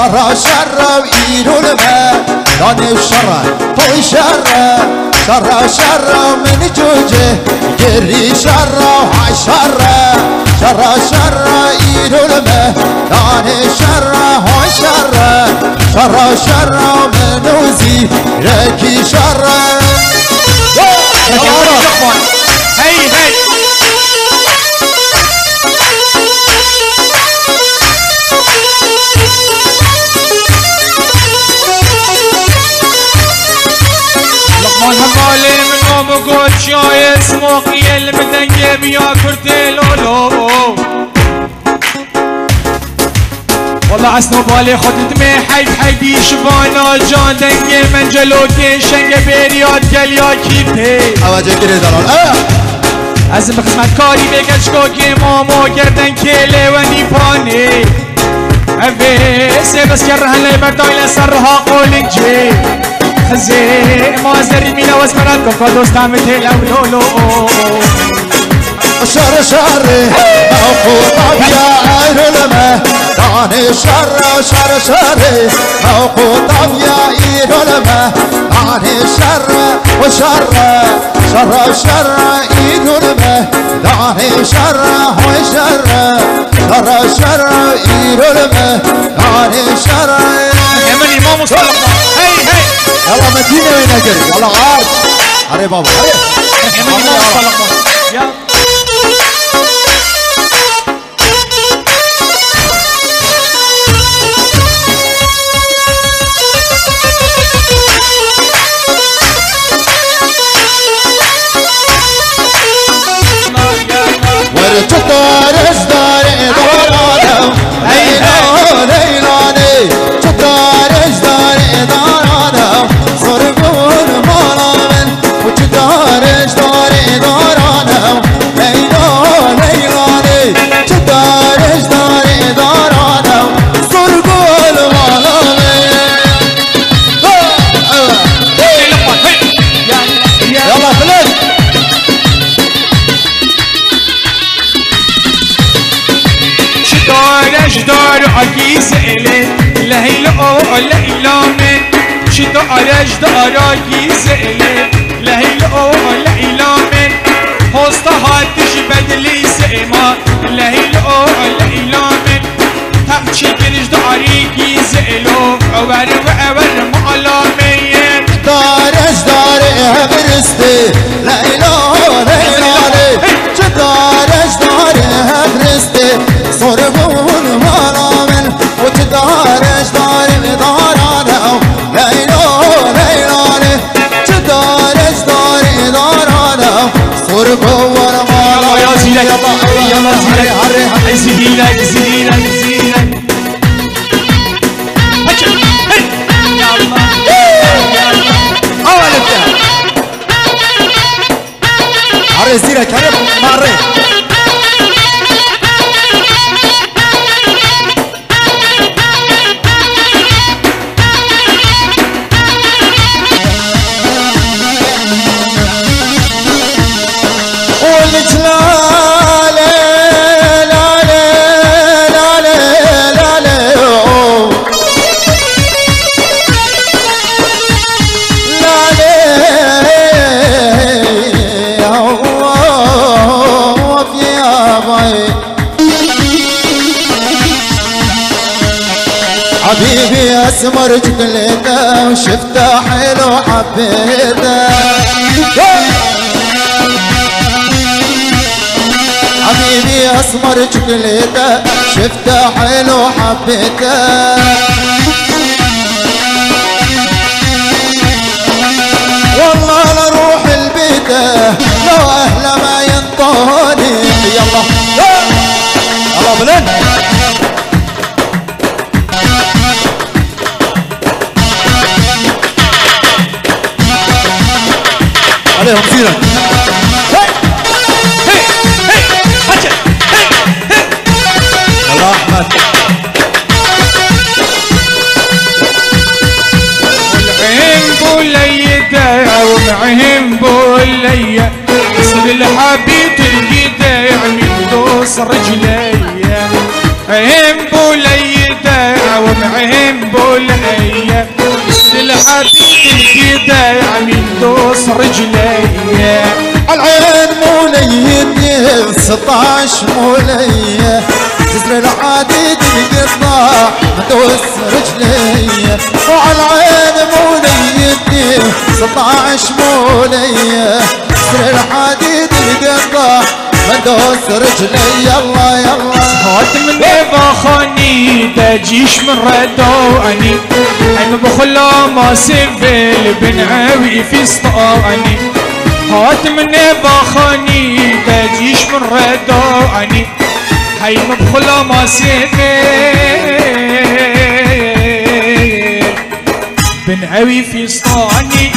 شرا شرا ويلون ما داني شرا طوي شرا شرا شرا من جوجه يري شرا وهاي شرا شرا شرا يلون ما داني شرا هاي شرا شرا شرا و گلچای سموقیل بدنگه بیا کرده لولو. والا اسنو بالی خودت می حید حیدی شبانا جان دنگه من جلو که شنگ بریاد گلیا کیده. اوجه گیره دلال از این خدمت کاری بگش که مامو گردن که لونی پانه اوه سه بس کرهن لیبردای لسر ها قولنجه. لحظه ما زرمی نواز کنند که که دوستم تلو لولو. شر شر او خدا بیا ایرلمه دانه شر شر شر او خدا بیا ایرلمه دانه شر و شر شر شر ایرلمه دانه شر های شر شر شر ایرلمه دانه شر امن امام مصطفی. مدينة وين أجري؟ ولا عارف علي بابا. علي ورثت آرش دارا گیزه ایه لحیل او و لحیل آمن حسطا حدش بدلی سه لحیل او و لحیل آمن تقچه گرش داری گیزه ایلو. اوبر و اوبر مالا میه دارش داره هبرسته Vale, tira, que marre. Olmuşlar حبيبي أسمر جقلته وشفته حلو حبيته حبيبي أسمر جقلته شفته حلو حبيته والله لروح البيت لو اهله ما ينطوني. يلا. يلا. بلن عليهم زينة يلا احمد والعين بولية ومعهم بولية اسم الحبيب القيدة من دوس رجلي عين دوس رجلي العين مولي 16 مولي جسر العديد القطاع مدوس رجلي وعلى العين مولي 16 مولي جسر الحديد القطاع مدوس رجلي يلا يلا هات من باخاني تجيش من ردواني ما سفل بن عوي في سطاني هات من باخاني تجيش من ردواني هاي مبخلا ما سفل بن عوي في سطاني